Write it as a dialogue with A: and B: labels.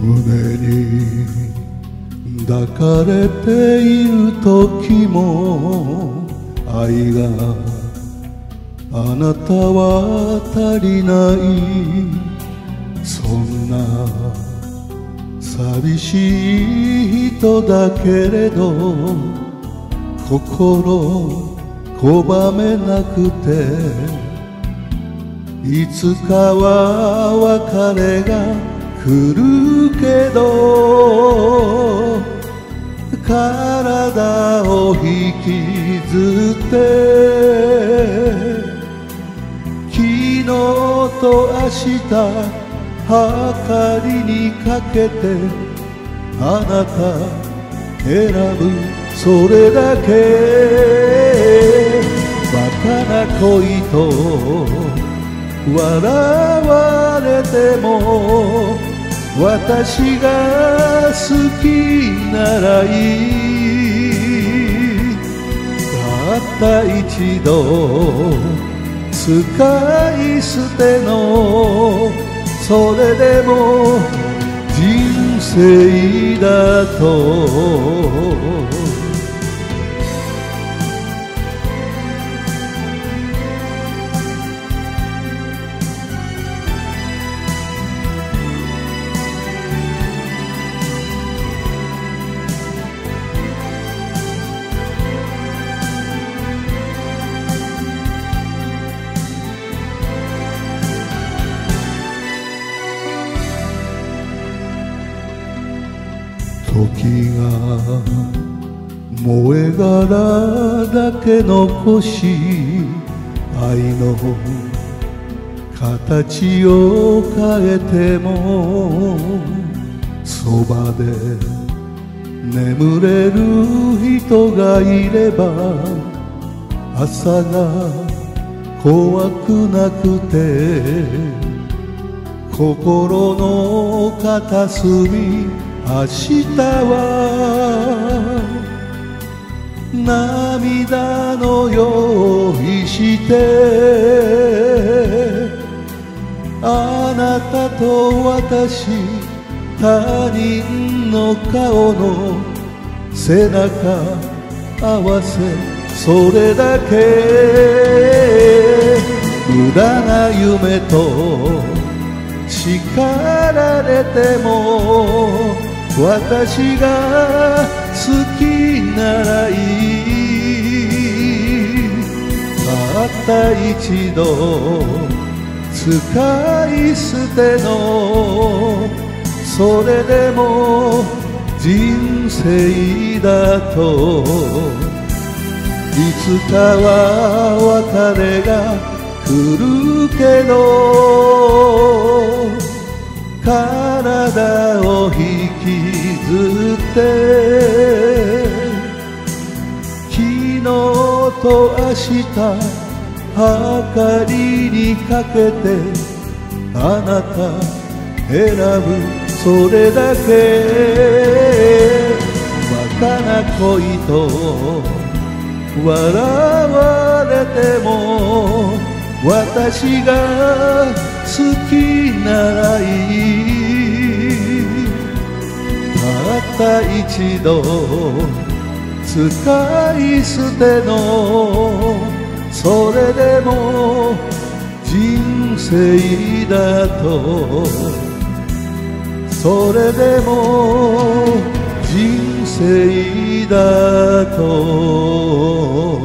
A: 胸に抱かれている時も愛があなたは足りないそんな寂しい人だけれど心拒めなくていつかは別れが来るけど体を引きずって昨日と明日はかりにかけてあなた選ぶそれだけ。バカな恋と笑われても私が好きならいい。たった一度使い捨てのそれでも人生だと。時が燃え殻だけ残し愛の形を変えてもそばで眠れる人がいれば朝が怖くなくて心の片隅明日は涙の用意してあなたと私他人の顔の背中合わせそれだけ。無駄な夢と叱られても私が好きならいい。たった一度使い捨てのそれでも人生だと。いつかは別れが来るけど。と明日はかりにかけてあなた選ぶそれだけ。バカな恋と笑われても私が好きならいい。たった一度使い捨てのそれでも人生だと。それでも人生だと。